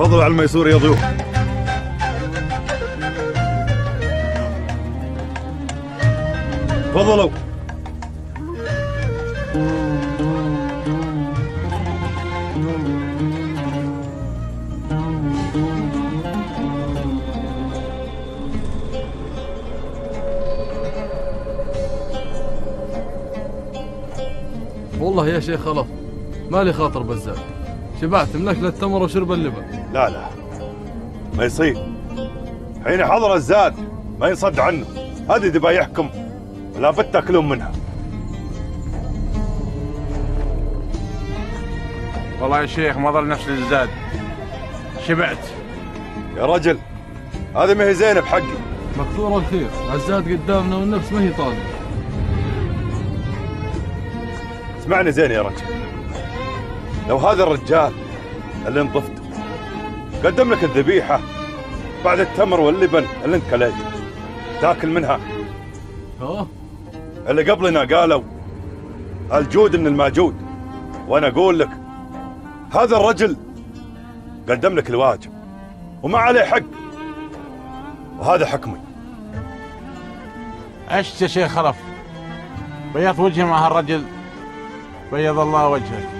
تفضلوا على الميسور يا ضيوف. تفضلوا. والله يا شيخ خلاص. مالي خاطر بزاد شبعت من اكل التمر وشرب اللبن. لا لا. ما يصير. حين حضر الزاد ما ينصد عنه. هذه ذبايحكم ولا بد تأكلون منها. والله يا شيخ ما ظل نفس الزاد شبعت. يا رجل هذه ما هي زينه بحقي مكثور الخير. الزاد قدامنا والنفس ما هي طالبة. اسمعني زين يا رجل. لو هذا الرجال اللي انطفته قدم لك الذبيحة بعد التمر واللبن اللي انت كليته. تاكل منها. ها اللي قبلنا قالوا الجود من الماجود. وأنا أقول لك هذا الرجل قدم لك الواجب وما عليه حق. وهذا حكمي. عشت يا شيخ خلف بيض وجهي مع هالرجل. بيض الله وجهك.